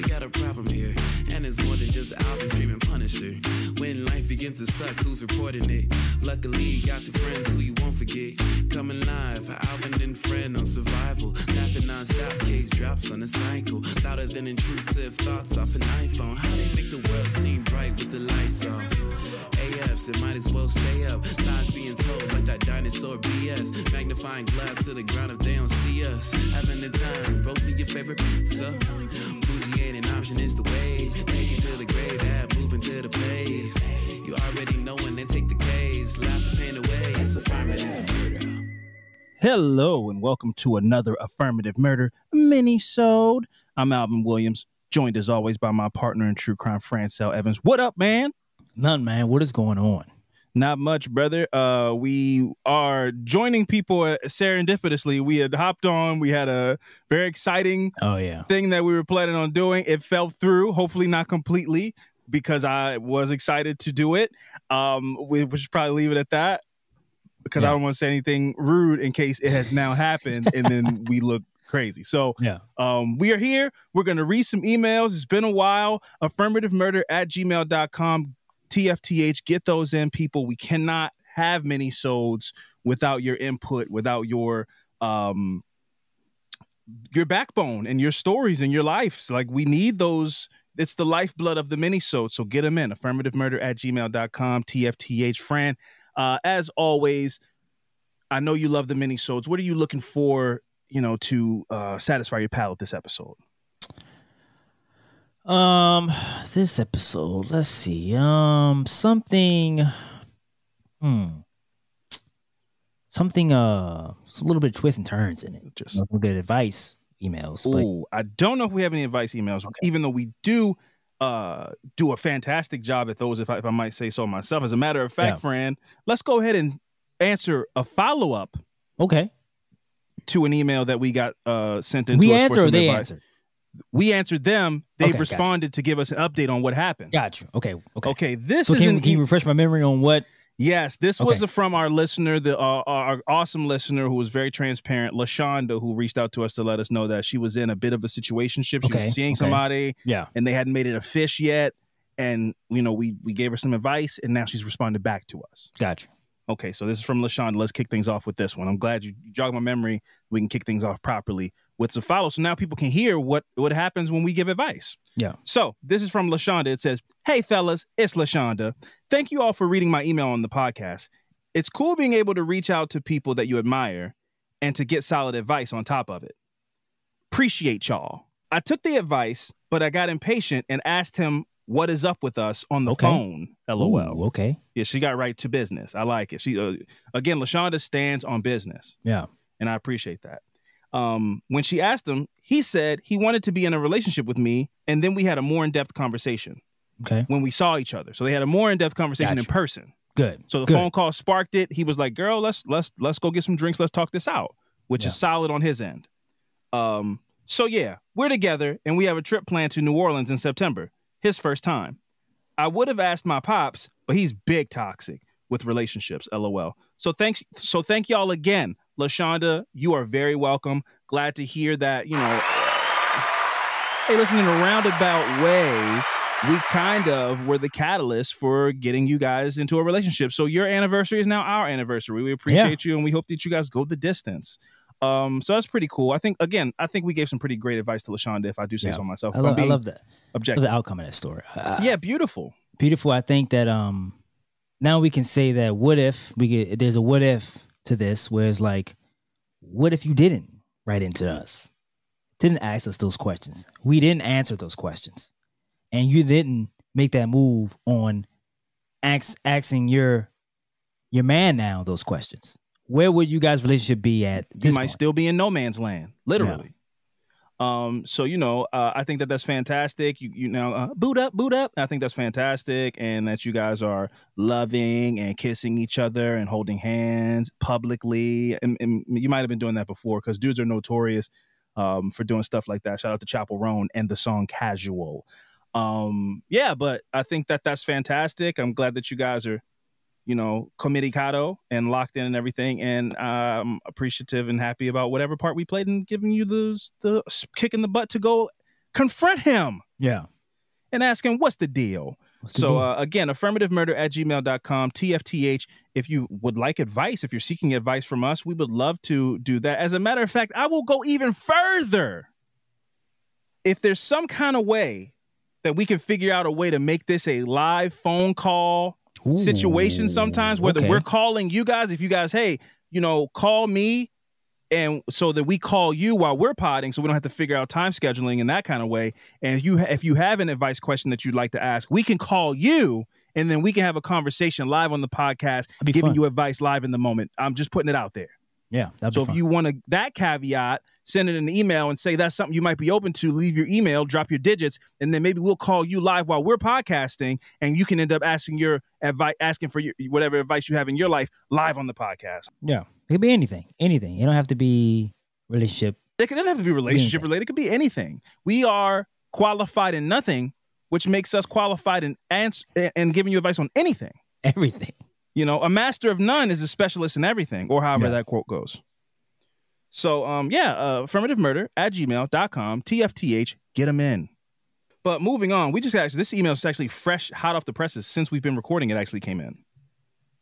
We got a problem here, and it's more than just album streaming Punisher. When life begins to suck, who's reporting it? Luckily, got two friends who you won't forget. Coming live, Alvin and friend on survival. Laughing non-stop, case drops on a cycle. Louder than intrusive thoughts off an iPhone. How they make the world seem bright with the lights off? AFs, it might as well stay up. Lies being told like that dinosaur BS. Magnifying glass to the ground if they don't see us. Having the time, roasting your favorite pizza. Bougie ain't an option, it's the wage. Take it to the grave, add moving to the place. You already know when they take the case. Laugh the pain away, it's affirmative murder. Hello and welcome to another affirmative murder mini-sode. I'm Alvin Williams, joined as always by my partner in true crime, Francel Evans. What up, man? None, man. What is going on? Not much, brother. Uh, we are joining people serendipitously. We had hopped on. We had a very exciting Oh yeah. thing that we were planning on doing. It fell through. Hopefully, not completely, because I was excited to do it. Um, we, we should probably leave it at that because I don't want to say anything rude in case it has now happened and then we look crazy. So Yeah. um, we are here. We're going to read some emails. It's been a while. Affirmative murder at gmail.com. TFTH, get those in, people. We cannot have many sods without your input, without your um your backbone and your stories and your lives. Like we need those. It's the lifeblood of the minisode. So get them in. Affirmative murder at gmail.com. TFTH Fran. Uh, as always, I know you love the mini minisodes. What are you looking for, you know, to uh satisfy your palate this episode? Um, this episode. Let's see. Um, something. Hmm. Something. Uh, it's a little bit of twists and turns in it. Just A little bit of advice emails. but- Ooh, I don't know if we have any advice emails, even though we do uh do a fantastic job at those, if I, if I might say so myself. As a matter of fact, Yeah. Fran, let's go ahead and answer a follow up okay. to an email that we got uh sent in. We to us for answer or they advice. answer. We answered them. They Okay, gotcha. responded to give us an update on what happened. Got you. Okay. Okay. Okay, this So is can, an can you refresh my memory on what? Yes, this was from our listener, the uh, our awesome listener who was very transparent, Lashonda, who reached out to us to let us know that she was in a bit of a situation. She Okay, was seeing okay. somebody, Yeah. and they hadn't made it a fish yet. And you know, we we gave her some advice, and now she's responded back to us. Got you. Okay, so this is from Lashonda. Let's kick things off with this one. I'm glad you jogged my memory. We can kick things off properly with some follow, so now people can hear what what happens when we give advice. Yeah. So this is from Lashonda. It says, "Hey fellas, it's Lashonda. Thank you all for reading my email on the podcast. It's cool being able to reach out to people that you admire and to get solid advice on top of it. Appreciate y'all. I took the advice, but I got impatient and asked him what is up with us on the Okay. phone. LOL. Ooh, okay. Yeah, she got right to business. I like it. She uh, again, Lashonda stands on business, Yeah. and I appreciate that. Um, when she asked him, he said he wanted to be in a relationship with me, and then we had a more in-depth conversation Okay. when we saw each other. So they had a more in-depth conversation in person. Good. So the Good. phone call sparked it. He was like, "Girl, let's let's let's go get some drinks. Let's talk this out," which Yeah. is solid on his end. Um, so yeah, we're together, and we have a trip planned to New Orleans in September. His first time. I would have asked my pops, but he's big toxic with relationships. LOL. So thanks. So thank y'all again, Lashonda. You are very welcome. Glad to hear that. You know, hey, listen, in a roundabout way, we kind of were the catalyst for getting you guys into a relationship. So your anniversary is now our anniversary. We appreciate you, and we hope that you guys go the distance. Um, so that's pretty cool. I think again, I think we gave some pretty great advice to Lashonda, if I do say Yeah. so myself. I love, I love that. Objective. the outcome of that story. Uh, yeah, beautiful. beautiful. I think that um now we can say that what if we get there's a what if to this where it's like what if you didn't write into us didn't ask us those questions we didn't answer those questions and you didn't make that move on ask, asking your your man now those questions where would you guys relationship be at You might point? still be in no man's land, literally. Um, so you know, uh, I think that that's fantastic. You you know, uh, boot up, boot up. I think that's fantastic, and that you guys are loving and kissing each other and holding hands publicly. And, and you might have been doing that before because dudes are notorious um, for doing stuff like that. Shout out to Chappell Roan and the song "Casual." Um, yeah, but I think that that's fantastic. I'm glad that you guys are you know, comedicado and locked in and everything. And I'm appreciative and happy about whatever part we played in giving you the the kick in the butt to go confront him Yeah. and ask him what's the deal. What's the So deal? uh, again, affirmative murder at gmail.com, TFTH. If you would like advice, if you're seeking advice from us, we would love to do that. As a matter of fact, I will go even further. If there's some kind of way that we can figure out a way to make this a live phone call situation sometimes, whether okay. we're calling you guys, if you guys, hey, you know, call me and so that we call you while we're potting so we don't have to figure out time scheduling in that kind of way and if you if you have an advice question that you'd like to ask we can call you and then we can have a conversation live on the podcast giving fun. you advice live in the moment i'm just putting it out there yeah. So if fun. you want to that caveat send it an email and say that's something you might be open to leave your email drop your digits and then maybe we'll call you live while we're podcasting and you can end up asking your advice asking for your whatever advice you have in your life live on the podcast yeah. It could be anything. Anything. It don't have to be relationship. It doesn't have to be relationship anything. related. It could be anything. We are qualified in nothing, which makes us qualified in ans- and giving you advice on anything. Everything. You know, a master of none is a specialist in everything, or however Yeah. that quote goes. So, um, yeah, uh, affirmative murder at gmail.com, TFTH, get them in. But moving on, we just actually, this email is actually fresh, hot off the presses since we've been recording. It actually came in.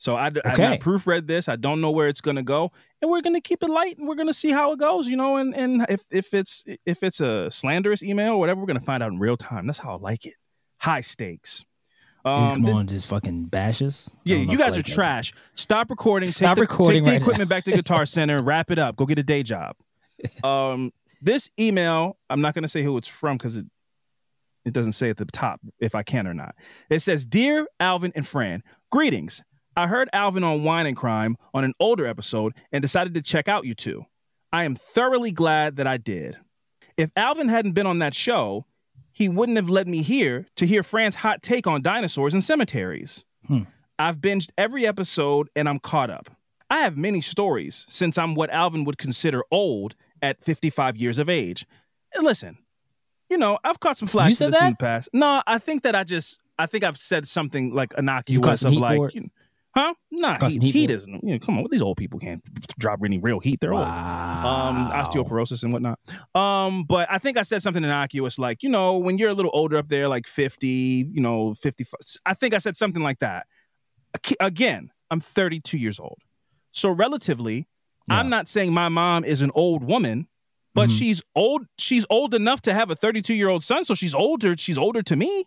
So I, Okay. not proofread this. I don't know where it's going to go, and we're going to keep it light, and we're going to see how it goes. You know, and and if if it's if it's a slanderous email or whatever, we're going to find out in real time. That's how I like it. High stakes. Just Um, come this- on, just fucking bashes. I yeah, you if I guys are like that. trash. Stop recording. Stop take the, recording Take the right equipment back to Guitar Center wrap it up. Go get a day job. Um, this email, I'm not going to say who it's from because it it doesn't say at the top if I can or not. It says, "Dear Alvin and Fran, greetings. I heard Alvin on Wine and Crime on an older episode and decided to check out you two. I am thoroughly glad that I did. If Alvin hadn't been on that show, he wouldn't have let me here to hear Fran's hot take on dinosaurs and cemeteries. Hmm. I've binged every episode and I'm caught up. I have many stories since I'm what Alvin would consider old at 55 years of age. And listen, you know, I've caught some flack You for this in the past. No, I think that I just, I think I've said something like innocuous of like, you know, huh? Nah, it? isn't. You know, come on, these old people can't drop any real heat. They're old um osteoporosis and whatnot um but i think i said something innocuous like you know when you're a little older up there like 50 you know 55 i think i said something like that again i'm 32 years old so relatively i'm not saying my mom is an old woman but Mhm. she's old she's old enough to have a 32 year old son so she's older she's older to me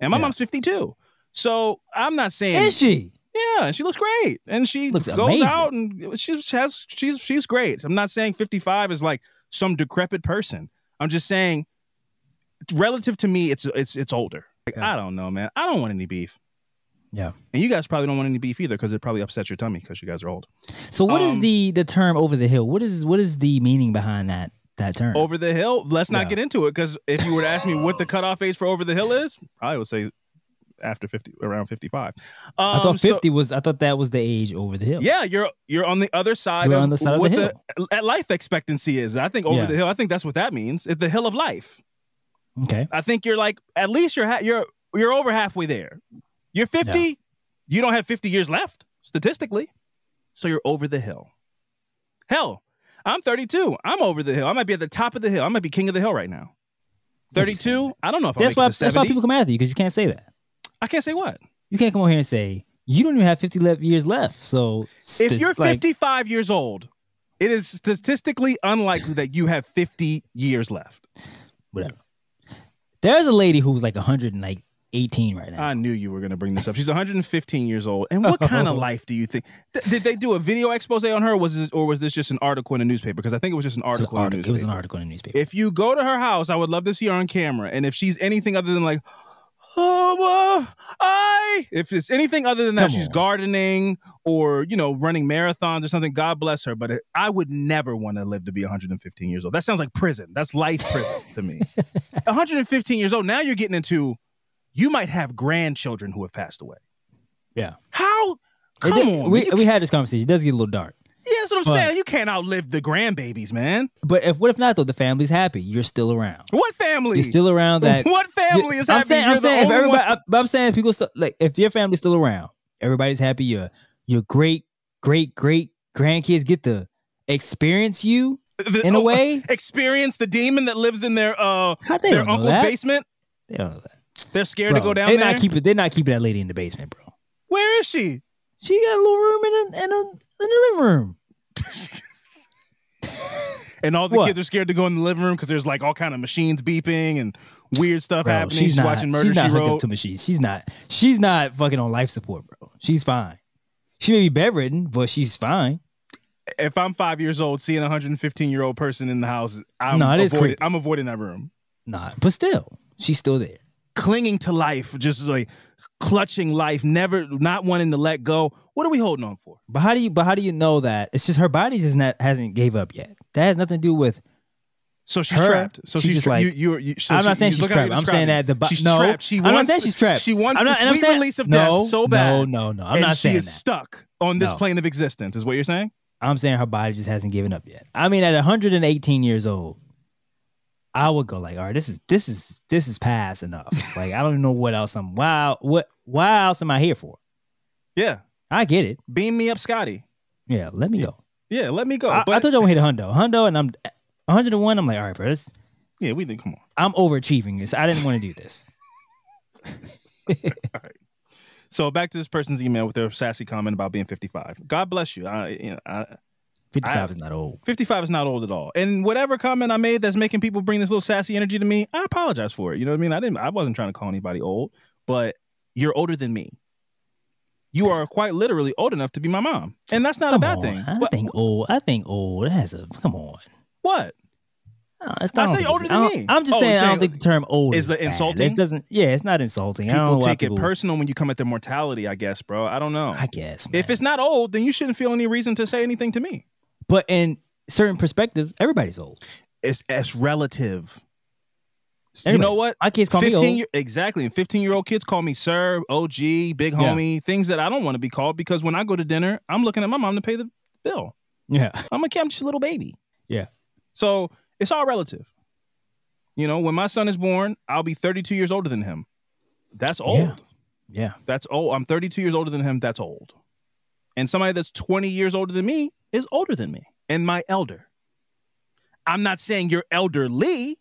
and my Yeah. mom's 52 so i'm not saying Is she? Yeah, and she looks great, and she Looks goes amazing. out and she has she's she's great. I'm not saying 55 is like some decrepit person. I'm just saying, relative to me, it's it's it's older. Like, Yeah. I don't know, man. I don't want any beef, Yeah. and you guys probably don't want any beef either because it probably upsets your tummy because you guys are old. So what is Um, the the term over the hill? What is what is the meaning behind that that term? Over the hill. Let's not Yeah. get into it because if you were to ask me what the cutoff age for over the hill is, I would say after 50, around 55. Um, I thought so- fifty was. I thought that was the age over the hill. Yeah, you're you're on the other side You're of on the side of what the the, at life expectancy is. I think over Yeah. the hill. I think that's what that means. It's the hill of life. Okay. I think you're like at least you're ha- you're you're over halfway there. You're 50. You don't have 50 years left statistically, so you're over the hill. Hell, I'm 32. I'm over the hill. I might be at the top of the hill. I might be king of the hill right now. Don't be saying 32. I don't know if That's why. That's why people come after you because you can't say that. I can't say what. You can't come over here and say you don't even have fifty le- years left. So If you're like, 55 years old, it is statistically unlikely that you have 50 years left. whatever. There's a lady who's like hundred and right now. I knew you were going to bring this up. She's 115 years old. And what kind of life do you think? Th- did they do a video expose on her, or was this, or was this just an article in a newspaper? Because I think it was just an it, was article. in a article. it was an article in a newspaper. If you go to her house, I would love to see her on camera. And if she's anything other than like, oh, uh, I, if it's anything other than that, Come she's on. gardening or you know running marathons or something. God bless her. But I would never want to live to be 115 years old. That sounds like prison. That's life prison to me. 115 years old. Now you're getting into, you might have grandchildren who have passed away. Yeah. How? Come did- on. we we had this conversation. It does get a little dark. Yeah, that's what I'm but- saying. You can't outlive the grandbabies, man. But if what if not though? The family's happy. You're still around. What family? You're still around. That what family is I'm happy? saying, I'm saying if everybody, I, but I'm saying people still like if your family's still around, everybody's happy. Your your great great great grandkids get to experience you. The- in a way. experience the demon that lives in their uh their uncle's that? basement. They don't know that. They're scared to go down they're there. not keeping. They're not keeping that lady in the basement, bro. Where is she? She got a little room in a, in a, in the living room. And all the What? kids are scared to go in the living room because there's like all kind of machines beeping and weird stuff Bro, happening. she's She's not. watching Murder she's not She hooked up Wrote. to machines. She's not. She's not fucking on life support, bro. She's fine. She may be bedridden, but she's fine. If I'm five years old, seeing a 115 year old person in the house, I'm No, avoiding. I'm avoiding that room. Not, but still, she's still there. Clinging to life, just like clutching life, never not wanting to let go. What are we holding on for? But how do you? But how do you know that? It's just her body just not hasn't gave up yet. That has nothing to do with. So she's Her- trapped. So she's she's, just like- you, you, you, so I'm she- not saying she's look how you're trapped. I'm saying that the it. bo- she's no, trapped. She I'm wants not saying she's trapped. She wants I'm the not- I'm sweet saying- release of no, death so bad. no, no. no. I'm and not she saying is that. stuck on this No. plane of existence. Is what you're saying? I'm saying her body just hasn't given up yet. I mean, at 118 years old, I would go like, all right, this is this is this is past enough. like, I don't even know what else I'm. Wow, what? Why else am I here for? Yeah. I get it. Beam me up, Scotty. Yeah, let me go. Yeah, let me go. I, but I told you I hit a hundo, hundo, and I'm 101. I'm like, all right, bro, this, yeah, we did. Come on. I'm overachieving this. I didn't want to do this. all right. So back to this person's email with their sassy comment about being 55. God bless you. I, you know, I, 55 I- is not old. 55 is not old at all. And whatever comment I made that's making people bring this little sassy energy to me, I apologize for it. You know what I mean? I didn't. I wasn't trying to call anybody old, but you're older than me. You are quite literally old enough to be my mom, and that's not Come a bad on. thing. I think old. I think old. Has a. Come on. what? No, it's I say older than me. I'm just Oh, saying, you're I don't think the term old Is bad. insulting? It doesn't. Yeah, it's not insulting. I don't People take people, it personal when you come at their mortality. I guess, bro. I don't know. I guess. if it's not old, then you shouldn't feel any reason to say anything to me. But in certain perspectives, everybody's old. It's it's relative. You know what? My kids call me 15 old. year, exactly. And 15 year old kids call me sir, OG, big homie, things that I don't want to be called because when I go to dinner, I'm looking at my mom to pay the bill. Yeah. I'm a kid, I'm just a little baby. Yeah. So it's all relative. You know, when my son is born, I'll be 32 years older than him. That's old. Yeah. Yeah. That's old. I'm 32 years older than him. That's old. And somebody that's 20 years older than me is older than me and my elder. I'm not saying you're elderly,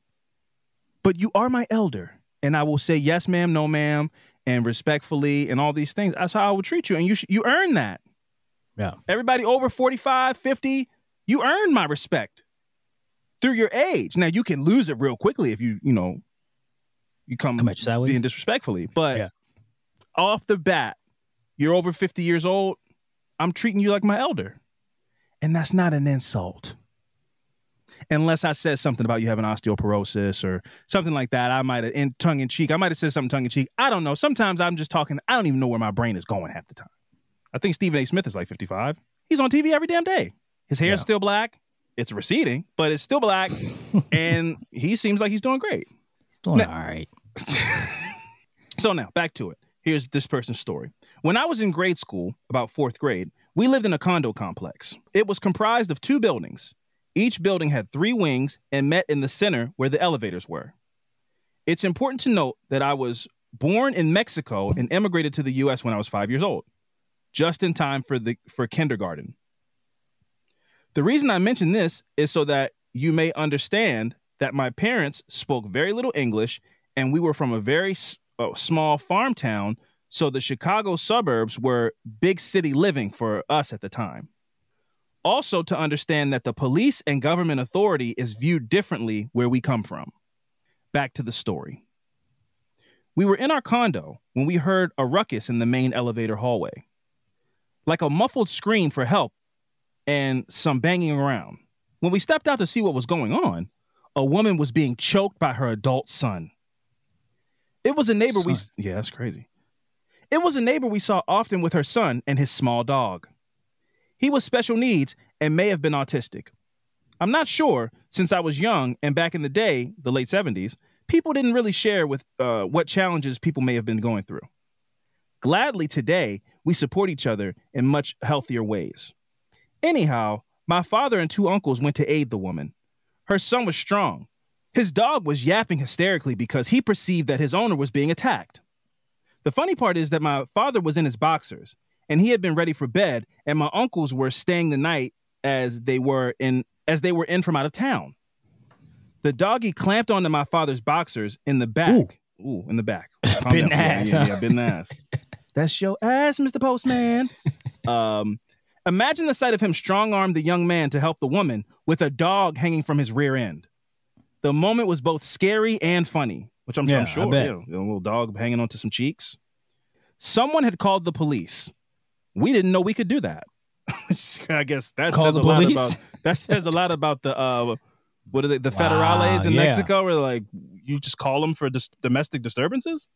but you are my elder. And I will say yes, ma'am, no, ma'am, and respectfully and all these things. That's how I would treat you. And you, sh- you earn that. Yeah. Everybody over 45, 50, you earn my respect through your age. Now, you can lose it real quickly if you, you know, you come, Come being disrespectfully. But Yeah. off the bat, you're over 50 years old. I'm treating you like my elder. And that's not an insult. Unless I said something about you having osteoporosis or something like that, I might have, in tongue in cheek, I might have said something tongue in cheek. I don't know. Sometimes I'm just talking, I don't even know where my brain is going half the time. I think Stephen A. Smith is like 55. He's on TV every damn day. His hair's Yeah. still black. It's receding, but it's still black. and he seems like he's doing great. He's doing Now- all right. So now back to it. Here's this person's story. When I was in grade school, about fourth grade, we lived in a condo complex. It was comprised of two buildings. Each building had three wings and met in the center where the elevators were. It's important to note that I was born in Mexico and immigrated to the US when I was five years old, just in time for, the, for kindergarten. The reason I mention this is so that you may understand that my parents spoke very little English and we were from a very uh, small farm town. So the Chicago suburbs were big city living for us at the time. Also, to understand that the police and government authority is viewed differently where we come from. Back to the story. We were in our condo when we heard a ruckus in the main elevator hallway, like a muffled scream for help and some banging around. When we stepped out to see what was going on, a woman was being choked by her adult son. It was a neighbor we yeah, that's crazy. It was a neighbor we saw often with her son and his small dog. He was special needs and may have been autistic. I'm not sure, since I was young and back in the day, the late 70s, people didn't really share with uh, what challenges people may have been going through. Gladly today, we support each other in much healthier ways. Anyhow, my father and two uncles went to aid the woman. Her son was strong. His dog was yapping hysterically because he perceived that his owner was being attacked. The funny part is that my father was in his boxers and he had been ready for bed, and my uncles were staying the night as they were in as they were in from out of town. The doggy clamped onto my father's boxers in the back. Ooh, in the back. Calm Bitten down. Yeah, ass, Yeah, huh? yeah, bitten ass. That's your ass, Mr. Postman. um, imagine the sight of him strong armed the young man to help the woman with a dog hanging from his rear end. The moment was both scary and funny, which I'm, Yeah, I'm sure. yeah, a little dog hanging onto some cheeks. Someone had called the police. We didn't know we could do that. I guess that Call says a lot about that says a lot about the uh what are they the Wow, federales in yeah. Mexico where like you just call them for dis- domestic disturbances.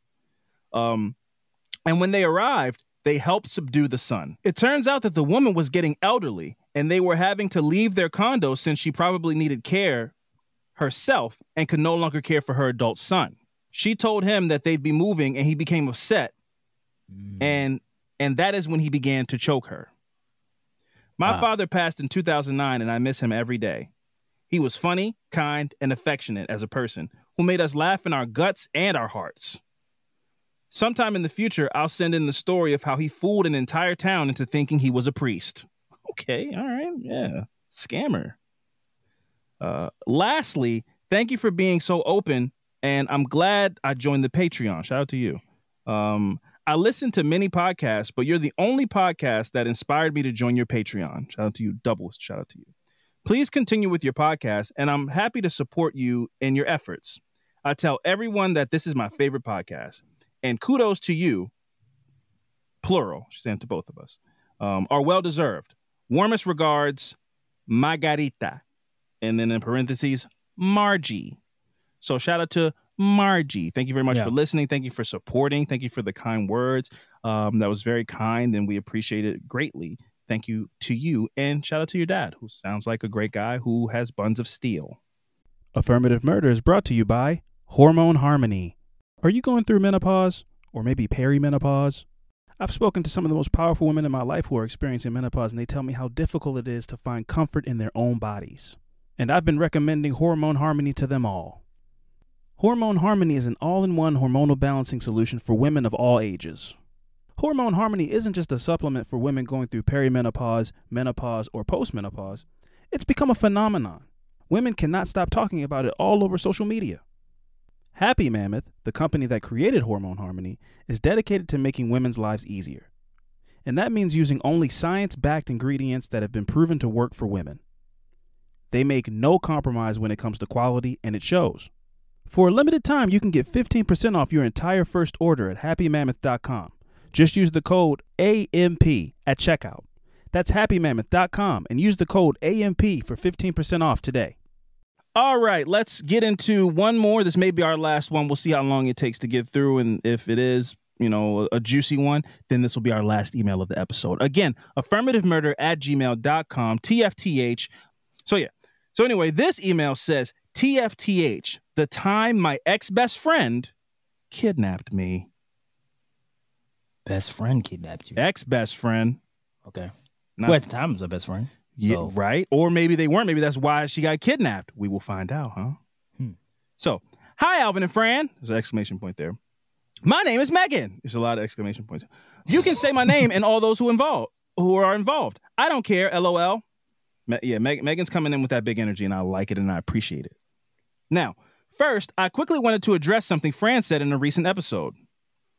Um and when they arrived, they helped subdue the son. It turns out that the woman was getting elderly and they were having to leave their condo since she probably needed care herself and could no longer care for her adult son. She told him that they'd be moving and he became upset and and that is when he began to choke her. My Wow. father passed in 2009 and I miss him every day. He was funny, kind, and affectionate as a person who made us laugh in our guts and our hearts. Sometime in the future, I'll send in the story of how he fooled an entire town into thinking he was a priest. Okay, all right, yeah, scammer. Uh, lastly, thank you for being so open, and I'm glad I joined the Patreon. Shout out to you. Um, I listen to many podcasts, but you're the only podcast that inspired me to join your Patreon. Shout out to you, double shout out to you. Please continue with your podcast, and I'm happy to support you in your efforts. I tell everyone that this is my favorite podcast, and kudos to you, plural, she's saying to both of us, um, are well deserved. Warmest regards, Margarita, and then in parentheses, Margie. So shout out to Margie. Thank you very much Yeah. for listening. Thank you for supporting. Thank you for the kind words. Um, that was very kind, and we appreciate it greatly. Thank you to you, and shout out to your dad, who sounds like a great guy who has buns of steel. Affirmative Murder is brought to you by Hormone Harmony. Are you going through menopause or maybe perimenopause? I've spoken to some of the most powerful women in my life who are experiencing menopause, and they tell me how difficult it is to find comfort in their own bodies. And I've been recommending Hormone Harmony to them all. Hormone Harmony is an all in one hormonal balancing solution for women of all ages. Hormone Harmony isn't just a supplement for women going through perimenopause, menopause, or postmenopause. It's become a phenomenon. Women cannot stop talking about it all over social media. Happy Mammoth, the company that created Hormone Harmony, is dedicated to making women's lives easier. And that means using only science backed ingredients that have been proven to work for women. They make no compromise when it comes to quality, and it shows. For a limited time, you can get 15% off your entire first order at happymammoth.com. Just use the code AMP at checkout. That's happymammoth.com and use the code AMP for 15% off today. All right, let's get into one more. This may be our last one. We'll see how long it takes to get through. And if it is, you know, a, juicy one, then this will be our last email of the episode. Again, affirmative murder at gmail.com, TFTH. So, yeah. So, anyway, this email says TFTH, the time my ex best friend kidnapped me. Best friend kidnapped you. Ex best friend. Okay. Not- Who at the time was a best friend. Yeah, So- right. Or maybe they weren't. Maybe that's why she got kidnapped. We will find out, huh? Hmm. So, hi, Alvin and Fran. There's an exclamation point there. My name is Megan. There's a lot of exclamation points. You can say my name and all those who involved who are involved. I don't care. LOL. Me- yeah, Meg- Megan's coming in with that big energy, and I like it and I appreciate it. Now, first, I quickly wanted to address something Fran said in a recent episode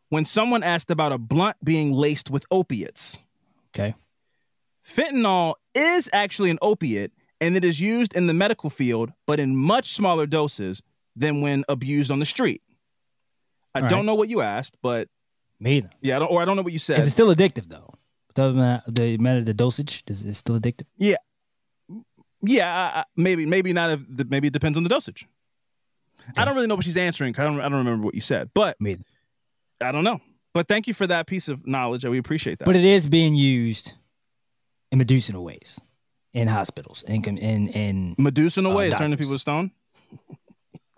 when someone asked about a blunt being laced with opiates. Okay. Fentanyl is actually an opiate and it is used in the medical field, but in much smaller doses than when abused on the street. I All don't right. know what you asked, but Me either. yeah, I don't, or I don't know what you said. Is it still addictive though? Doesn't matter the matter the dosage. Does it still addictive? yeah, I, I, maybe, maybe not. If the, maybe it depends on the dosage. I don't really know what she's answering. 'cause I don't, I don't remember what you said, but Me either. I don't know. But thank you for that piece of knowledge. We appreciate that. But it is being used in medicinal ways in hospitals and com- in in medicinal Uh, way is turning people to stone.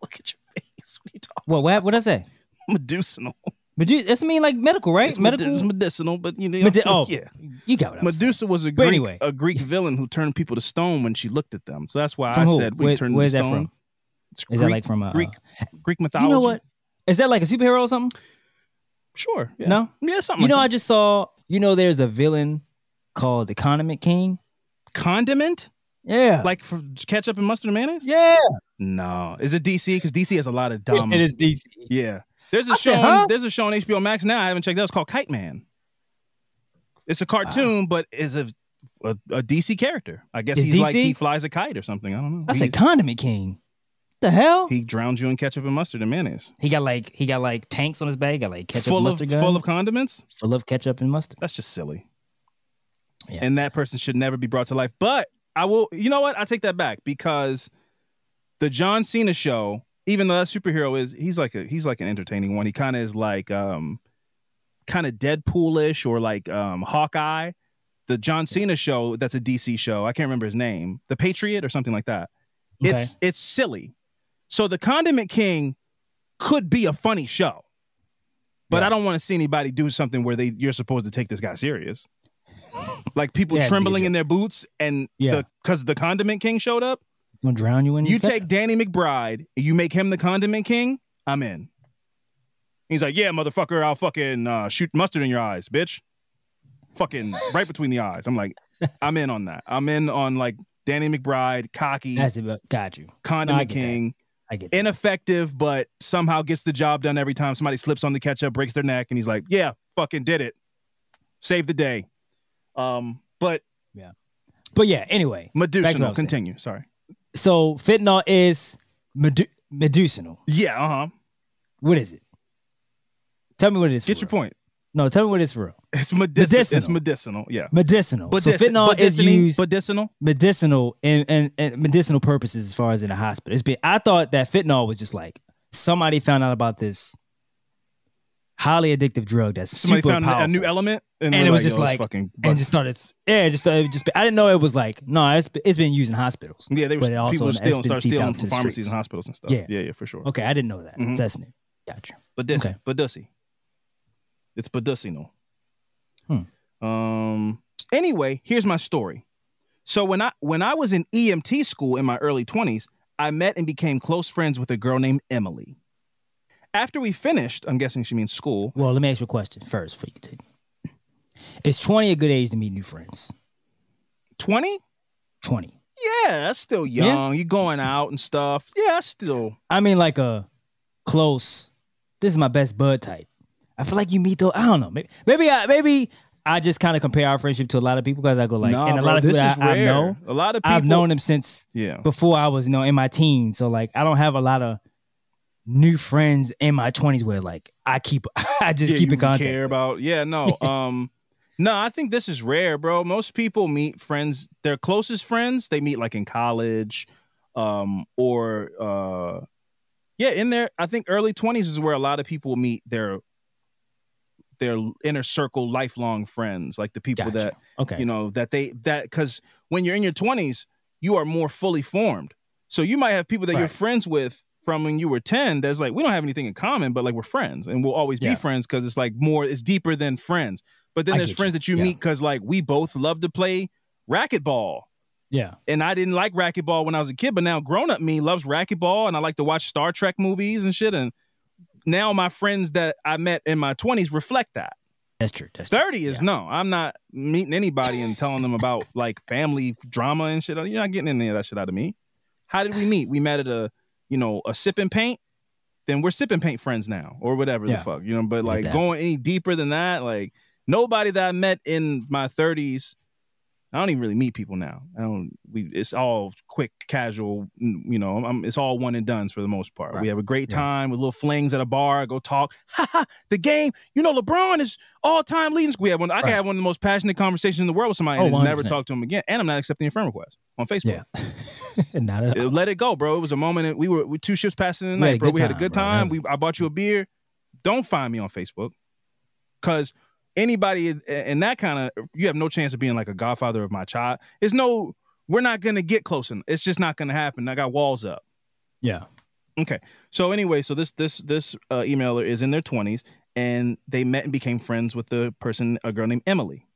Look at your face. What are you talking? what what what I say? Medicinal. Medu- that's mean like medical, right? It's, medical. medi- it's medicinal, but you know, Medi- oh, yeah. you got what I'm saying. Medusa was a Greek, anyway. a Greek villain who turned people to stone when she looked at them. So that's why From I who? said we Where- turned where's to that stone. from? It's Is that like from a Greek uh, Greek mythology? You know what? Is that like a superhero or something? Sure. Yeah. No? Yeah, something. You know, I just saw. You know, there's a villain called the Condiment King. condiment. Yeah. Like for ketchup and mustard and mayonnaise? yeah. No. Is it DC? Because DC has a lot of dumb. it is DC. Yeah. There's a I show. said, on. There's a show on HBO Max now. I haven't checked out. It's called Kite Man. It's a cartoon, ah. but is a, a a DC character. I guess he's like he flies a kite or something. I don't know. I said condiment king. The hell? He, he drowns you in ketchup and mustard and mayonnaise. He got like he got like tanks on his bag. He got like ketchup full and of mustard full of condiments. full of ketchup and mustard. That's just silly. Yeah. And that person should never be brought to life. But I will. You know what? I take that back because the John Cena show, even though that superhero is, he's like a he's like an entertaining one. He kind of is like um, kind of Deadpoolish or like um Hawkeye. The John Cena show, that's a DC show. I can't remember his name. The Patriot or something like that. It's it's silly. So the Condiment King could be a funny show. But Yeah. I don't want to see anybody do something where they you're supposed to take this guy serious. Like people Yeah, it'd be a trembling in their boots and Yeah. cuz the Condiment King showed up. gonna drown you in. You ketchup. take Danny McBride, and you make him the Condiment King, I'm in. He's like, "Yeah, motherfucker, I'll fucking uh, shoot mustard in your eyes, bitch." Fucking right between the eyes. I'm like, I'm in on that. I'm in on like Danny McBride, cocky, That's it. Got you. Condiment that. King I get that. ineffective, but somehow gets the job done every time somebody slips on the ketchup, breaks their neck, and he's like, "Yeah, fucking did it, save the day." Um, but yeah, But yeah. Anyway, medicinal. Continue. Sorry. so fentanyl is medu- medicinal. Yeah. Uh huh. What is it? Tell me what it is. Get your real. point. No, tell me what it is for real. It's medicinal. It's Medicinal. medicinal. Yeah. Medicinal. But so fentanyl is used medicinal. medicinal and, and, and medicinal purposes as far as in a hospital. It's been, I thought that fentanyl was just like somebody found out about this highly addictive drug that's Somebody super found a new element, And they're it was like, just like- fucking. and just started yeah, just started just I didn't know it was like no, it's, it's been used in hospitals. yeah, they were it also people stealing, start stealing from pharmacies streets. and hospitals and stuff. Yeah. yeah, yeah, for sure. Okay, I didn't know that. Mhm. That's new. Gotcha. But this, Okay. but dussy. It's medicinal. Hmm. Um. Anyway, here's my story. So when I when I was in EMT school in my early 20s, I met and became close friends with a girl named Emily. After we finished, I'm guessing she means school. Well, let me ask you a question first before you continue. Is 20 a good age to meet new friends? 20? 20. Yeah, that's still Yeah. young. You going out and stuff. Yeah, still. I mean, like a close. This is my best bud type. I feel like you meet though. I don't know. Maybe maybe I maybe I just kind of compare our friendship to a lot of people because I go like, Nah, and a bro, lot of people I, I, know, a lot of people, I've known them since Yeah. before I was, you know, in my teens. So like, I don't have a lot of new friends in my twenties where like I keep, I just yeah, keep in contact. care about. Yeah, no. Um, no, I think this is rare, bro. Most people meet friends, their closest friends, they meet like in college, um, or uh, yeah, in their. I think early twenties is where a lot of people meet their their inner circle, lifelong friends, like the people Gotcha. that Okay. you know that they that because when you're in your 20s you are more fully formed so you might have people that you're friends with from when you were 10 that's like we don't have anything in common but like we're friends and we'll always Yeah. be friends because it's like more it's deeper than friends but then I there's friends you. that you Yeah. meet because like we both love to play racquetball yeah. and I didn't like racquetball when I was a kid, but now grown up me loves racquetball and I like to watch Star Trek movies and shit. And now my friends that I met in my 20s reflect that. That's true. That's true. 30 is Yeah. no. I'm not meeting anybody and telling them about like family drama and shit. You're not getting any of that shit out of me. How did we meet? We met at a, you know, a sipping paint. Then we're sipping paint friends now, or whatever Yeah. the fuck, you know. But Get like going any deeper than that, like nobody that I met in my 30s, I don't even really meet people now. I don't. We it's all quick, casual. You know, I'm, it's all one and done's for the most part. Right. We have a great Yeah. time with little flings at a bar. I Go talk. Ha ha. The game. You know, LeBron is all time leading. We have one. I can have one of the most passionate conversations in the world with somebody Oh, and just never talk to him again. And I'm not accepting your friend request on Facebook. Yeah. Not at all. Let it go, bro. It was a moment. and We were we two ships passing in the night, a bro. We had a good time. was- We I bought you a beer. Don't find me on Facebook, because anybody in- that kind of you have no chance of being like a godfather of my child. It's no. We're not gonna get close enough. It's just not gonna happen. I got walls up. Yeah. Okay. So anyway, so this this this uh, emailer is in their twenties, and they met and became friends with the person, a girl named Emily.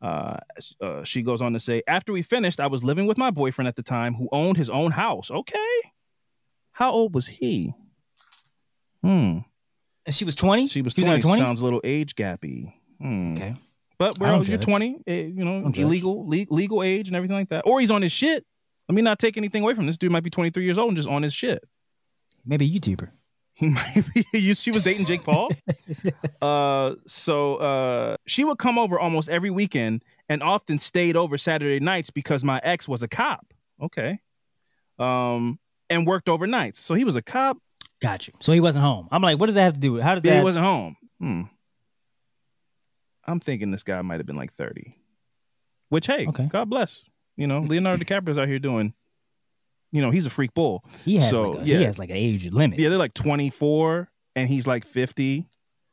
Uh, uh, she goes on to say, after we finished, I was living with my boyfriend at the time, who owned his own house. Okay. How old was he? Hmm. And she was 20? She was She was in twenty. 20s? Sounds a little age gappy. Hmm. Okay. But don't you're judge. 20, eh, you know, illegal, le- legal age and everything like that. Or he's on his shit. Let me not take anything away from this dude. Might be 23 years old and just on his shit. Maybe a YouTuber. He might be. She was dating Jake Paul. uh, so uh, she would come over almost every weekend and often stayed over Saturday nights because my ex was a cop. Okay. Um, and worked overnights. So he was a cop. Got you. So he wasn't home. I'm like, what does that have to do with? How does Yeah, that? he wasn't home. Hmm. I'm thinking this guy might have been like 30. Which, hey, Okay. God bless. You know, Leonardo DiCaprio's out here doing, you know, he's a freak bull. he has so, like a, yeah. he has like an age limit. Yeah, they're like 24 and he's like 50.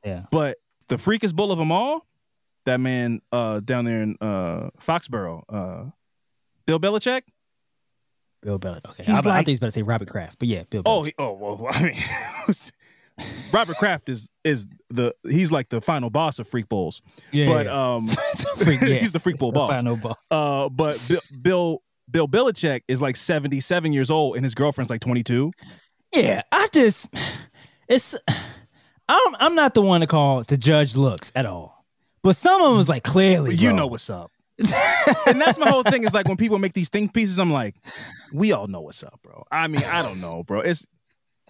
Yeah. But the freakest bull of them all, that man uh down there in uh Foxborough, uh Bill Belichick. Bill Belichick. Okay, He's I, I thought like- he was about to say Robert Kraft, but yeah, Bill. Oh, Belichick. he, oh, well, I mean, Robert Kraft is is the he's like the final boss of freak bulls. yeah, but yeah. um Freak, yeah. he's the freak bull The boss. final ball. Uh but Bill, Bill Bill Belichick is like 77 years old and his girlfriend's like 22. Yeah, I just it's I'm I'm not the one to call to judge looks at all, but some of them was like clearly, You bro. know what's up. and that's my whole thing is like when people make these think pieces, I'm like, we all know what's up, bro. I mean, I don't know, bro. It's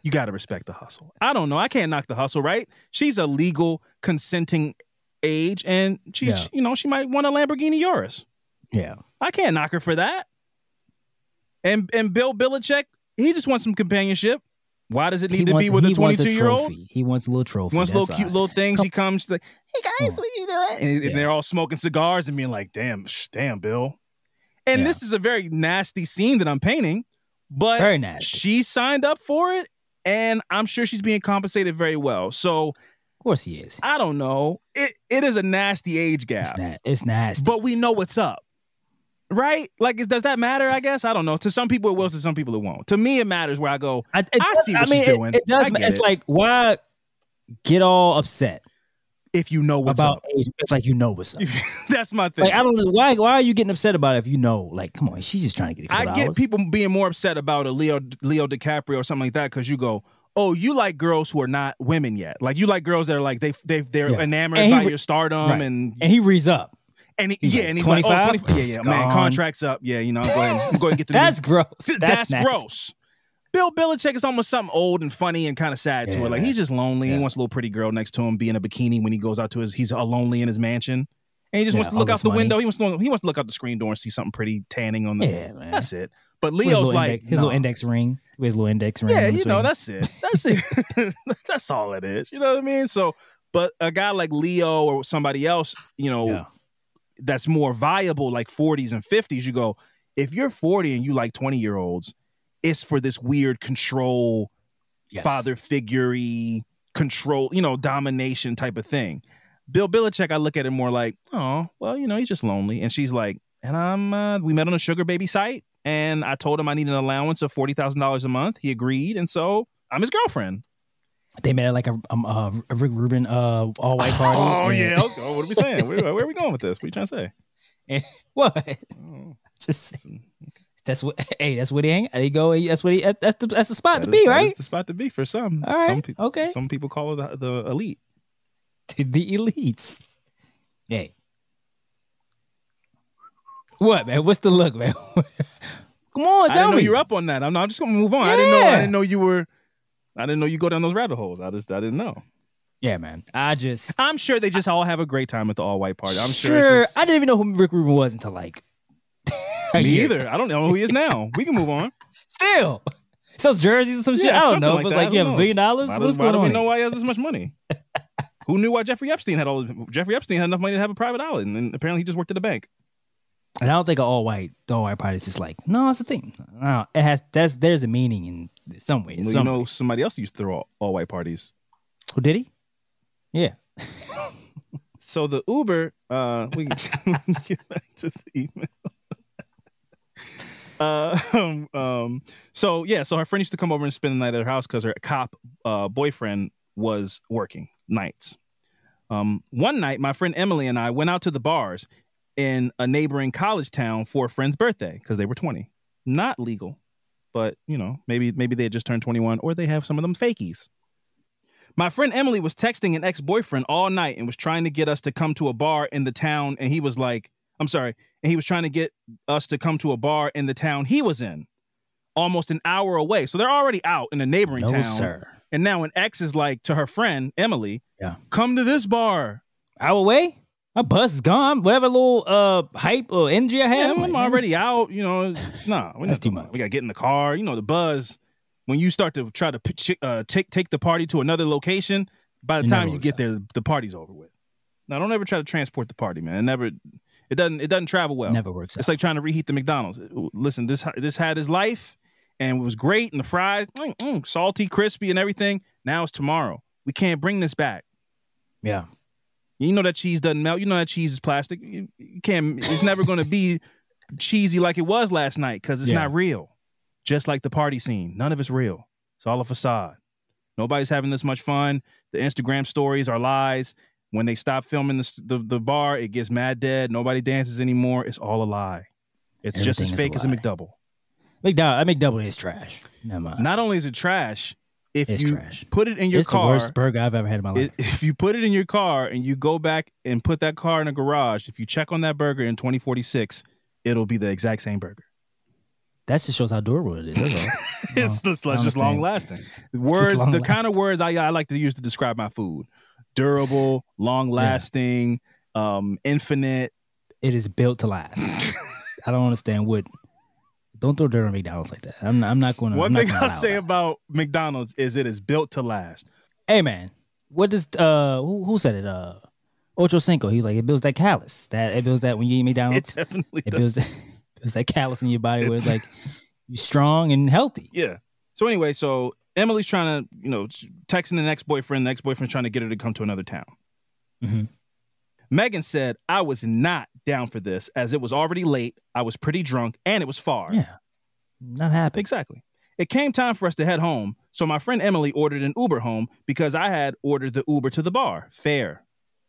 you got to respect the hustle. I don't know. I can't knock the hustle, right? She's a legal consenting age, and she's Yeah. you know she might want a Lamborghini Urus. yeah, I can't knock her for that. And and Bill Belichick, he just wants some companionship. Why does it need He to wants- be with a he wants 22 year old? trophy. He wants a little trophy. He wants little cute all. little things. He comes, she's like, "Hey guys, Oh. what you doing?" And, and Yeah. they're all smoking cigars and being like, "Damn, sh- damn, Bill." And Yeah. this is a very nasty scene that I'm painting, but Very nasty. she signed up for it, and I'm sure she's being compensated very well. So Of course he is. I don't know. It it is a nasty age It's, gap, na- it's nasty. but we know what's up, right? Like, is- does that matter? I guess I don't know. To some people it will. To some people it won't. To me, it matters. Where I go, I, I does- see what I mean, she's it- doing. It, does. It's it. like why get all upset if you know what's about up. age? It's like you know what's up. That's my thing. Like I don't know why. Why are you getting upset about it if you know? Like, come on, she's just trying to get. A I get dollars. people being more upset about a Leo Leo DiCaprio or something like that because you go, oh, you like girls who are not women yet. Like you like girls that are like they they they're Yeah. enamored And by re- your stardom Right. and and he reads up. and he, he's yeah, like, and he's like, oh, 25? 25 yeah, yeah, man, Gone. contracts up, yeah, you know, go ahead, go ahead and get the That's new- gross. that's, That's, gross. Bill Belichick is almost something old and funny and kind of sad to it. Like he's just lonely. He wants a little pretty girl next to him, be in a bikini when he goes out to his. He's lonely in his mansion, and he just Yeah, wants to look out the money. window. He wants to he wants to look out the screen door and see something pretty tanning on the. Yeah, man. That's it. But Leo's like index, his nah. little index ring. With his little index ring. Yeah, you know, that's it. That's it. that's all it is. You know what I mean? So, but a guy like Leo or somebody else, you know, Yeah. that's more viable, like 40s and 50s, you go, if you're 40 and you like 20 year olds, it's for this weird control, Yes. father figure control, you know, domination type of thing. Bill Belichick, I look at it more like, oh, well, you know, he's just lonely. And she's like, and I'm, uh, we met on a sugar baby site, and I told him I need an allowance of forty thousand dollars a month. He agreed, and so I'm his girlfriend. They made it like a um, uh, a Rick Rubin uh all white party. Oh and- yeah, okay. what are we saying? where, where are we going with this? What are you trying to say? And What? Oh, Just saying. That's what. Hey, that's what he hang. There you go. That's what he. That's the that's the spot that to is- be, right? the spot to be for some. All right, Some, okay. Some people call it the, the elite. the elites. Hey. What man? What's the look, man? Come on, I tell didn't know me. you're up on that. I'm, not, I'm just gonna move on. I didn't know. I didn't know you were. I didn't know you go down those rabbit holes. I just I didn't know. Yeah, man. I just I'm sure they just all have a great time at the all white party. I'm sure. sure. just- I didn't even know who Rick Rubin was until like. me year. either. I don't know who he is now. We can move on. Still, sells jerseys or some shit. Yeah, I don't know. like but that. like, you have a billion dollars. Why, What's why going do on? we know why he has this much money? Who knew why Jeffrey Epstein had all? Jeffrey Epstein had enough money to have a private island, and apparently he just worked at a bank. And I don't think an all white, the all white party is just like no, That's the thing. No, it has. That's there's a meaning in some way. Well, you know, way. somebody else used to throw all, all white parties. Who did he? Yeah. So the Uber, uh, we can get back to the email. Uh, um, um, so yeah, so her friend used to come over and spend the night at her house because her cop uh, boyfriend was working nights. Um, one night, my friend Emily and I went out to the bars in a neighboring college town for a friend's birthday because they were 20. Not legal, but you know, maybe maybe they had just turned 21 or they have some of them fakies. My friend Emily was texting an ex-boyfriend all night and was trying to get us to come to a bar in the town and he was like, I'm sorry, and he was trying to get us to come to a bar in the town he was in, almost an hour away. So they're already out in a neighboring No, town. sir. And now an ex is like to her friend Emily, Yeah. come to this bar. Hour away? My bus is gone. Whatever little uh hype or energy I Yeah, have, I'm already out. You know, nah, we're That's too much. We got to get in the car. You know, the buzz. When you start to try to uh, take take the party to another location, by the It time you get out. there, the party's over with. Now, don't ever try to transport the party, man. It never, it doesn't, it doesn't travel well. Never works It's out. like trying to reheat the McDonald's. Listen, this this had his life and it was great, and the fries, mm, mm, salty, crispy, and everything. Now it's tomorrow. We can't bring this back. yeah. You know that cheese doesn't melt. You know that cheese is plastic. You, you can't. It's never going to be cheesy like it was last night because it's Yeah. not real. Just like the party scene, none of it's real. It's all a facade. Nobody's having this much fun. The Instagram stories are lies. When they stop filming the the, the bar, it gets mad dead. Nobody dances anymore. It's all a lie. It's just as Everything is a fake as a McDouble. McDouble. McDouble, uh, McDouble is trash. Not only is it trash, if It's you trash. put it in your it's car, the worst burger I've ever had in my life. if you put it in your car and you go back and put that car in a garage, if you check on that burger in 2046, it'll be the exact same burger. that just shows how durable it is. It's, it's just long lasting. Words, long the kind of words I, I like to use to describe my food: durable, long lasting, um, infinite. it is built to last. I don't understand what. Don't throw dirt on McDonald's like that. I'm not, I'm not going to. One thing I'll say about McDonald's is it is built to last. hey man, what does uh who, who said it? Uh, Ocho Cinco. He was like, it builds that callus. That it builds that when you eat It McDonald's, it, definitely does. builds that, it builds that callus in your body where it's like you're strong and healthy. Yeah. So anyway, so Emily's trying to, you know, texting the ex boyfriend. The ex boyfriend's trying to get her to come to another town. Mhm. Megan said, I was not down for this as it was already late. I was pretty drunk and it was far. Yeah, not happy. Exactly. It came time for us to head home. So my friend Emily ordered an Uber home because I had ordered the Uber to the bar. Fair.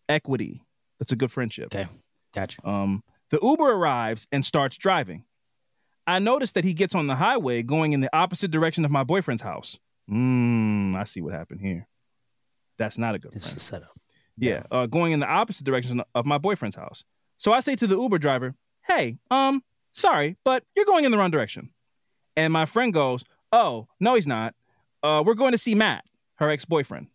Equity. That's a good friendship. Okay, Gotcha. Um, the Uber arrives and starts driving. I notice that he gets on the highway going in the opposite direction of my boyfriend's house. Mmm, I see what happened here. That's not a good This is friend. a setup. Yeah, uh, going in the opposite direction of my boyfriend's house. So I say to the Uber driver, "Hey, um, sorry, but you're going in the wrong direction." And my friend goes, "Oh, no, he's not. Uh, we're going to see Matt, her ex-boyfriend."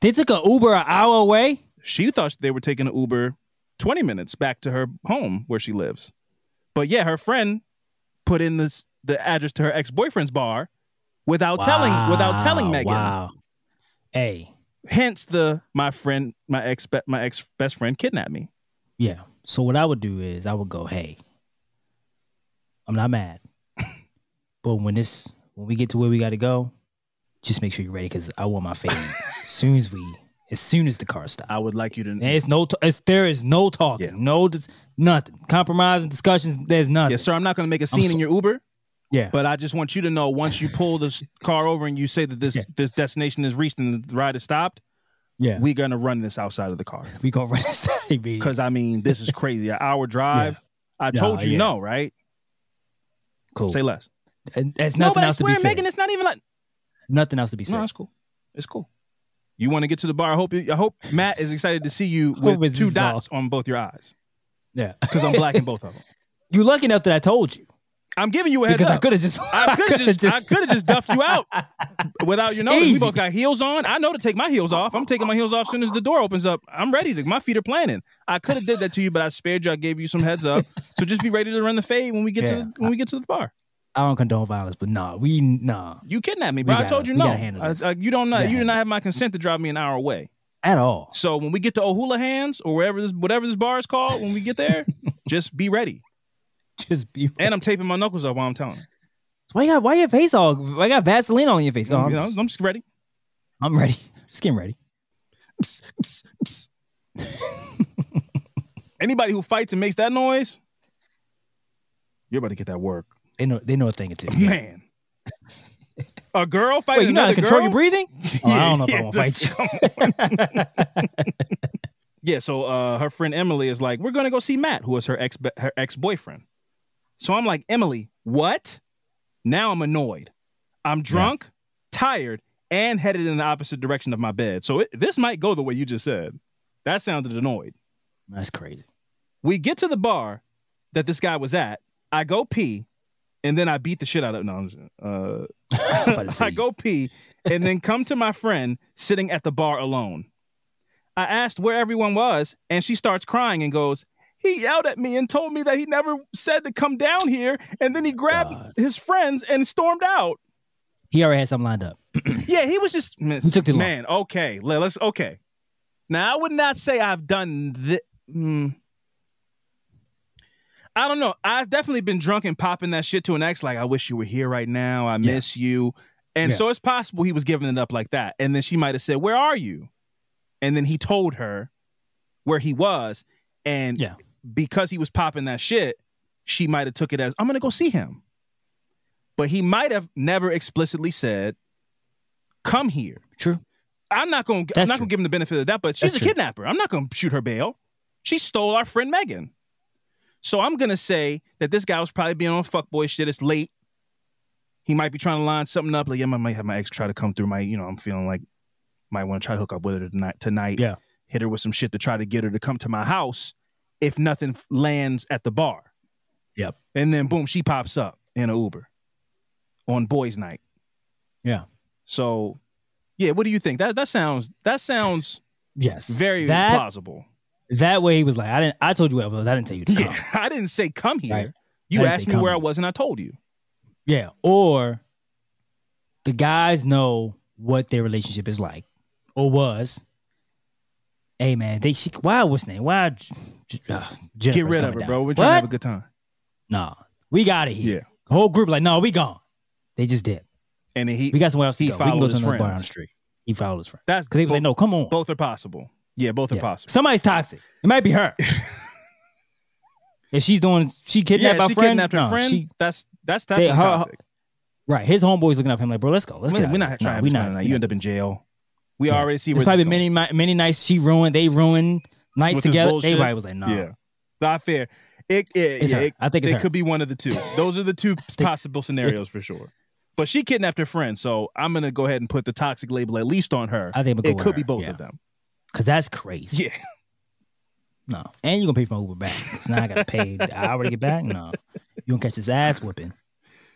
They took a Uber an hour away. She thought they were taking an Uber 20 minutes back to her home where she lives. But yeah, her friend put in this the address to her ex-boyfriend's bar without telling without telling Wow, Megan. Wow. Hey, Hence the my friend my ex my ex best friend kidnapped me. yeah. So what I would do is I would go, hey, I'm not mad, but when this when we get to where we got to go, just make sure you're ready because I want my fade as soon as we as soon as the car stops. I would like you to And it's no, it's, there is no talking, Yeah. no, dis- nothing, compromise and discussions. There's nothing. Yes, sir. I'm not going to make a scene so- in your Uber, Yeah, but I just want you to know once you pull this car over and you say that this Yeah. this destination is reached and the ride is stopped, yeah, we we're gonna run this outside of the car. we gonna run this. Because I mean, this is crazy. An hour drive. I told you yeah. no, right? Cool. Say less. And there's No, nothing but I else to swear, be said. Megan, it's not even like. nothing else to be said. No, it's cool. It's cool. You want to get to the bar? I hope. I hope Matt is excited to see you with two dots on both your eyes yeah, because I'm black in both of them. you lucky enough that I told you I'm giving you a heads because I up. could have just, I could have just, I could have just duffed you out without your notice. We both got heels on. I know to take my heels off. I'm taking my heels off as soon as the door opens up. I'm ready to. My feet are planning. I could have did that to you, but I spared you. I gave you some heads up. So just be ready to run the fade when we get to the, when we get to the bar. I don't condone violence, but nah, we nah You kidnapped me, bro. I told you no. I- I- you don't know. You did not have my consent to drive me an hour away. at all. So when we get to Ohula Hands or wherever this whatever this bar is called, when we get there, just be ready. Just be. And I'm taping my knuckles up while I'm telling. Why you got why your face all? Why you got Vaseline on your face? Oh, I'm, you know, just, I'm just ready. I'm ready. Just getting ready. Anybody who fights and makes that noise, you're about to get that work, They know they know a thing or two. man. A girl fighting Wait, you know how to control girl? your breathing? Oh, I don't know if I'm gonna fight you. Yeah, so uh, her friend Emily is like, "We're gonna go see Matt, who is her ex her ex boyfriend." So I'm like, Emily, what? Now I'm annoyed. I'm drunk, tired, and headed in the opposite direction of my bed. So it, this might go the way you just said. That sounded annoyed. That's crazy. We get to the bar, that this guy was at. I go pee, and then I beat the shit out of no. Uh, about to say. I go pee, and then come to my friend sitting at the bar alone. I asked where everyone was, and she starts crying and goes, He yelled at me and told me that he never said to come down here, and then he grabbed God. his friends and stormed out. He already had something lined up. Yeah, he was just miss, He took too long. man. Okay, let- let's okay. Now I would not say I've done this. Mm. I don't know. I've definitely been drunk and popping that shit to an ex. Like, I wish you were here right now. I Yeah. miss you. And Yeah. so it's possible he was giving it up like that. And then she might have said, "Where are you?" And then he told her where he was. And Yeah. Because he was popping that shit, she might have took it as, "I'm gonna go see him." But he might have never explicitly said, "Come here." True. I'm not going. to I'm not true. to give him the benefit of that. But she's That's a true. kidnapper. I'm not going to shoot her bail. She stole our friend Megan. So I'm going to say that this guy was probably being on fuckboy shit. It's late. He might be trying to line something up. Like, yeah, I might have my ex try to come through. My, you know, I'm feeling like might want to try to hook up with her tonight. Tonight, Yeah. hit her with some shit to try to get her to come to my house. If nothing lands at the bar, Yep. and then boom, she pops up in an Uber on boys' night. Yeah. So, yeah, what do you think? That that sounds that sounds Yes. very that plausible. that way he was like, I didn't. I told you where I was. I didn't tell you to come. Yeah, I didn't say come here. Right. You asked me where I was, and I told you. Yeah. Or the guys know what their relationship is like or was. Hey man, they she, why what's name? Why uh, Get rid of her, down. bro. We're trying to have a good time. Nah, we got it here. Yeah. The whole group like, no, we gone. They just did. And then he We got somewhere else to he go. We can followed go to his another bar on the street. He followed his friend. that's Because he was like, no, come on. both are possible. Yeah, both are Yeah. possible. Somebody's toxic. It might be her. if she's doing, she kidnapped yeah, she friend. kidnapped her no, friend. she- that's that's we have not. fun. we You not. end up in jail. We Yeah. already see There's probably many many nights she ruined. They ruined nights together. Everybody was like, no. going. Yeah, not fair. It, it, It's yeah, her. it, I think it her. could be one of the two. Those are the two possible scenarios for sure. But she kidnapped her friend, so I'm gonna go ahead and put the toxic label at least on her. I think it could with be both yeah. of them. Cause that's crazy. Yeah, No. And you gonna pay for my Uber back. 'Cause now I gotta pay I already get back. No. You gonna catch this ass whipping.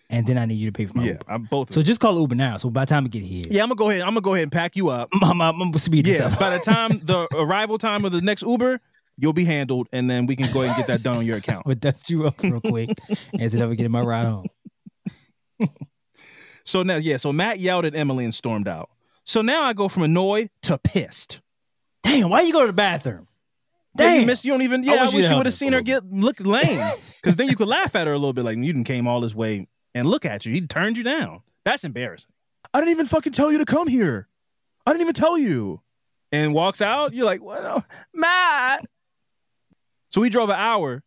And then I need you to pay for my yeah. Uber. I'm both. So just call Uber now. So by the time we get here, yeah, I'm gonna go ahead. I'm gonna go ahead and pack you up. I'm, I'm, I'm gonna speed this Yeah, up. by the time the arrival time of the next Uber, you'll be handled, and then we can go ahead and get that done on your account. but that's you up real quick and then I would get my ride home. So now, yeah, so Matt yelled at Emily and stormed out. So now I go from annoyed to pissed. Damn, why you go to the bathroom? Damn, Damn. you missed. You don't even. Yeah, I wish wish, you'd you held would have seen her get look lame, because then you could laugh at her a little bit. Like you didn't came all this way and look at you. He turned you down. That's embarrassing. I didn't even fucking tell you to come here. I didn't even tell you. And walks out. You're like, what, oh, Matt? So we drove an hour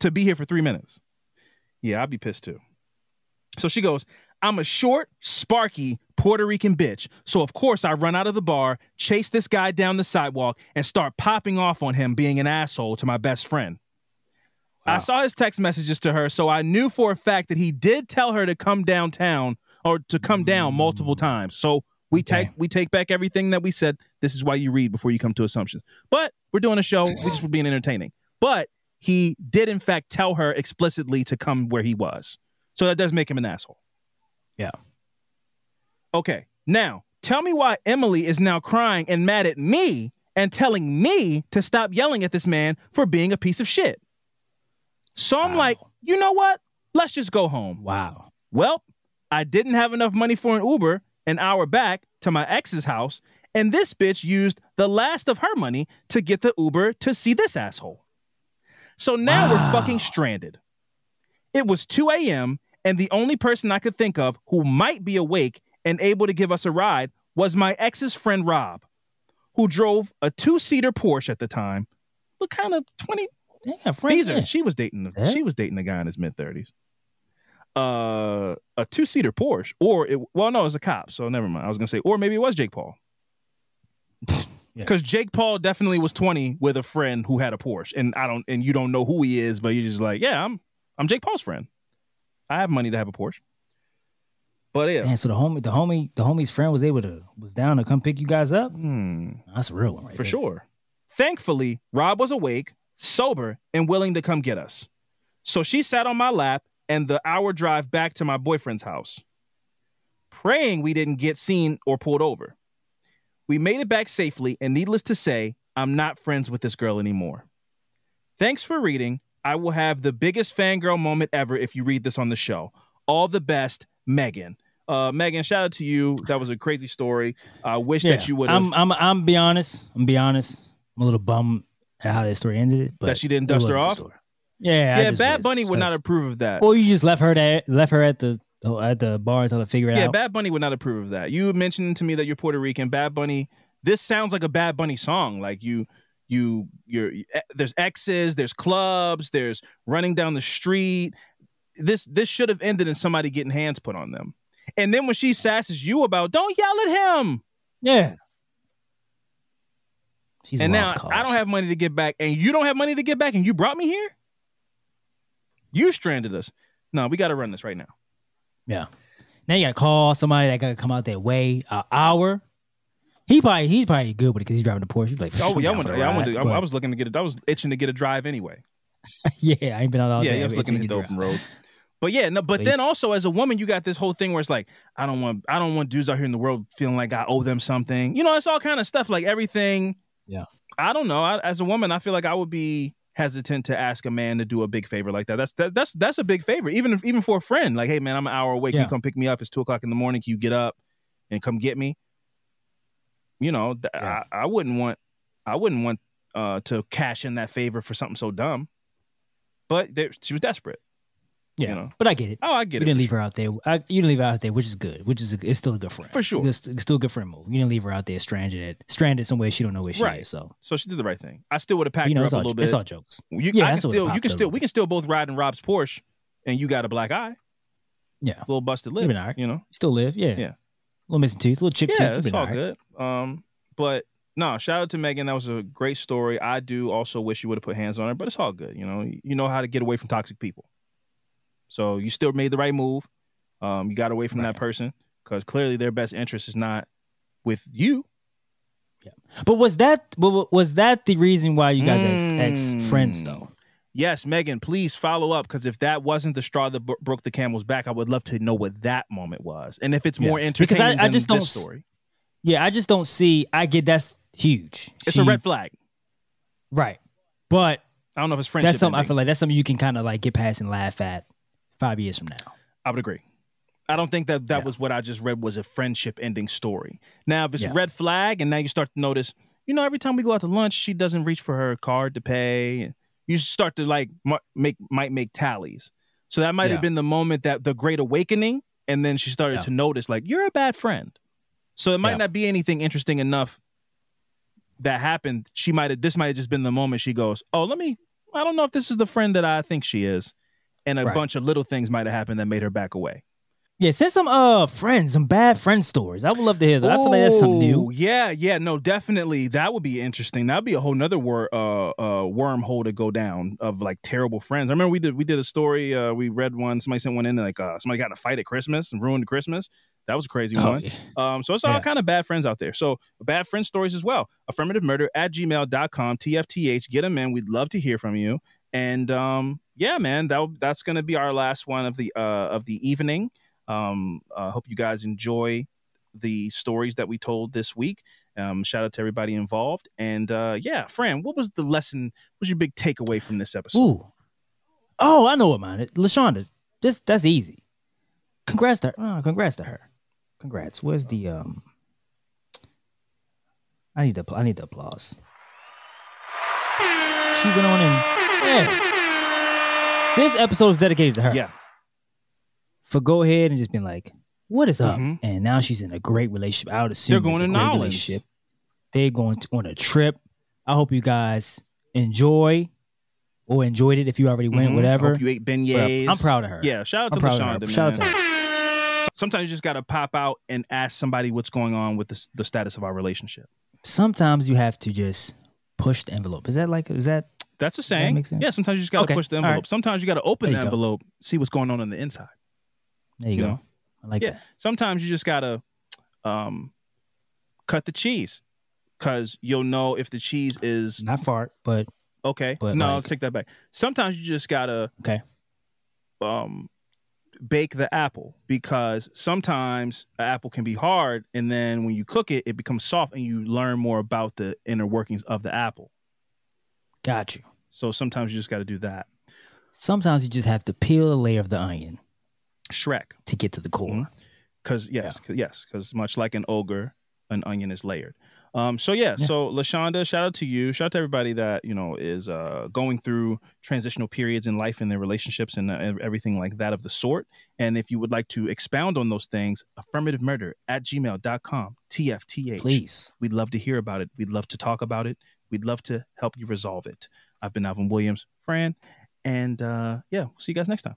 to be here for three minutes. Yeah, I'd be pissed too. So she goes, I'm a short, sparky Puerto Rican bitch. So of course I run out of the bar, chase this guy down the sidewalk, and start popping off on him being an asshole to my best friend. I saw his text messages to her, so I knew for a fact that he did tell her to come downtown or to come down multiple mm. times. So we take we take back everything that we said. This is why you read before you come to assumptions. But we're doing a show. We just were being entertaining. But he did in fact tell her explicitly to come where he was. So that does make him an asshole. Yeah. Okay. Now, tell me why Emily is now crying and mad at me and telling me to stop yelling at this man for being a piece of shit. So I'm Wow. like, you know what? Let's just go home. Wow. Well, I didn't have enough money for an Uber an hour back to my ex's house, and this bitch used the last of her money to get the Uber to see this asshole. So now we're fucking stranded. It was 2 a.m., and the only person I could think of who might be awake and able to give us a ride was my ex's friend Rob, who drove a two seater Porsche at the time. What kind of 20, Yeah, friend. these are yeah. she was dating Yeah. she was dating a guy in his mid thirties. Uh, a two seater Porsche, or it well, no, it was a cop, so never mind. I was gonna say, or maybe it was Jake Paul, because Jake Paul definitely was twenty with a friend who had a Porsche, and I don't, and you don't know who he is, but you're just like, yeah, I'm, I'm Jake Paul's friend. I have money to have a Porsche, but yeah, Man, so the homie, the homie, the homie's friend was able to was down to come pick you guys up. hmm, That's a real one, right for there. sure. Thankfully, Rob was awake, sober, and willing to come get us. So she sat on my lap and the hour drive back to my boyfriend's house, praying we didn't get seen or pulled over. We made it back safely, and needless to say, I'm not friends with this girl anymore. Thanks for reading. I will have the biggest fangirl moment ever if you read this on the show. All the best, Megan. Uh, Megan, shout out to you. That was a crazy story. I wish that you would. I'm, I'm, I'm be honest. I'm be honest. I'm a little bummed how that story ended. But That she didn't dust her off? Yeah, Yeah, Bad. Bunny would not approve of that. Well, you just left her there, left her at the at the bar until I figure it Yeah, out. Bad Bunny would not approve of that. You mentioned to me that you're Puerto Rican. Bad Bunny. This sounds like a Bad Bunny song. Like you, you, you're. Eh, there's X's. There's clubs. There's running down the street. This this should have ended in somebody getting hands put on them. And then when she sasses you about, don't yell at him. yeah. She's and now. I don't have money to get back, and you don't have money to get back, and you brought me here. You stranded us. No, we got to run this right now. Yeah. Now you gotta call somebody that gotta come out their way an hour. He probably he's probably good with it because he's driving the Porsche. He's like, Oh "I'm yeah, I, went, yeah I, went to, I, but- I was looking to get it. I was itching to get a drive anyway. yeah, I ain't been out all yeah, day. Yeah, I was looking to hit the open road. But yeah, no. But But then also as a woman, you got this whole thing where it's like, I don't want, I don't want dudes out here in the world feeling like I owe them something. You know, it's all kind of stuff. Like everything. Yeah. I don't know. I, as a woman, I feel like I would be hesitant to ask a man to do a big favor like that. That's that, that's that's a big favor, even if, even for a friend. Like, hey man, I'm an hour away. Can Yeah. you come pick me up? It's two o'clock in the morning. Can you get up and come get me? You know, th- Yeah. I, I wouldn't want, I wouldn't want uh, to cash in that favor for something so dumb. But there, she was desperate. Yeah, You know. but I get it. Oh, I You get it. didn't for leave her out there. I, you didn't leave her out there, which is good. Which is a, it's still a good friend For sure. It's, it's still a good friend move. You didn't leave her out there stranded, stranded somewhere she don't know where she Right. is. So So she did the right thing. I still would have packed you know, her up a all, little bit. it's all jokes. You, Yeah, I can still, you can still, we can still both ride in Rob's Porsche, and you got a black eye, Yeah, a little busted lip. You've been all right. You know, still live. Yeah, Yeah. little missing tooth, little chip yeah, tooth. it's all all right. good. Um, but no, shout out to Megan. That was a great story. I do also wish you would have put hands on her, but it's all good. You know, you know how to get away from toxic people. So you still made the right move. Um, you got away from Right. that person because clearly their best interest is not with you. Yeah. But was that was that the reason why you guys Mm. ex ex friends though? Yes, Megan, please follow up because if that wasn't the straw that bro- broke the camel's back, I would love to know what that moment was, and if it's more Yeah. Because entertaining I- I than just this don't story. Yeah, I just don't see. I get that's huge. It's She- a red flag. right? But I don't know if it's friendship. that's something I feel like that's something you can kind of like get past and laugh at five years from now. I would agree. I don't think that that Yeah. was what I just read was a friendship ending story. Now, if it's Yeah. a red flag, and now you start to notice, you know, every time we go out to lunch, she doesn't reach for her card to pay, you start to like make might make tallies. So that might Yeah. have been the moment that the great awakening, and then she started to notice like you're a bad friend. So it might not be anything interesting enough that happened. She might have this might have just been the moment she goes, "Oh, let me. I don't know if this is the friend that I think she is," and a Right. bunch of little things might have happened that made her back away. Yeah, send some uh friends, some bad friend stories. I would love to hear that. I feel like that's Ooh, new. Yeah, yeah, no, definitely. That would be interesting. That'd be a whole nother wor- uh, uh, wormhole to go down of like terrible friends. I remember we did we did a story. Uh, we read one. Somebody sent one in like uh, somebody got in a fight at Christmas and ruined Christmas. That was a crazy Oh, one. yeah. Um, so it's all Yeah. kind of bad friends out there. So bad friend stories as well. Affirmative murder at gmail.com, TFTH. Get them in. We'd love to hear from you. And um, yeah, man, that that's gonna be our last one of the uh of the evening. Um, uh, hope you guys enjoy the stories that we told this week. Um, shout out to everybody involved. And uh, yeah, Fran, what was the lesson? What was your big takeaway from this episode? Ooh. Oh, I know what mine is. Lashonda. This that's easy. Congrats to her. Oh, congrats to her. Congrats. Where's the um I need the I need the applause. She went on and yeah. This episode is dedicated to her. Yeah, For go ahead and just being like, what is up? Mhm. And now she's in a great relationship. I would assume They're going to great relationship. They're going to, on a trip. I hope you guys enjoy or enjoyed it if you already went, Mhm. whatever. Hope you ate beignets. I'm proud of her. Yeah, shout out to LaShonda. Shout out to her. Sometimes you just got to pop out and ask somebody what's going on with the, the status of our relationship. Sometimes you have to just push the envelope. Is that like is that That's a saying. sense? Yeah, sometimes you just got to Okay, push the envelope. right. Sometimes you got to open the go. envelope, see what's going on on the inside. there you, You go. know? I like yeah. that. Sometimes you just got to um, cut the cheese because you'll know if the cheese is Not fart, but okay. But no, like- let's take that back. Sometimes you just got to okay. um, bake the apple because sometimes an apple can be hard, and then when you cook it, it becomes soft, and you learn more about the inner workings of the apple. Got you. So sometimes you just got to do that. Sometimes you just have to peel a layer of the onion Shrek, to get to the core. Mhm. because yes, 'cause- yes, because much like an ogre, an onion is layered. Um, so yeah, Yeah. so Lashonda, shout out to you. Shout out to everybody that you know is uh, going through transitional periods in life and their relationships and uh, everything like that of the sort. And if you would like to expound on those things, affirmative murder at gmail.com, TFTH. Please. We'd love to hear about it. We'd love to talk about it. We'd love to help you resolve it. I've been Alvin Williams, Fran, and uh, yeah, we'll see you guys next time.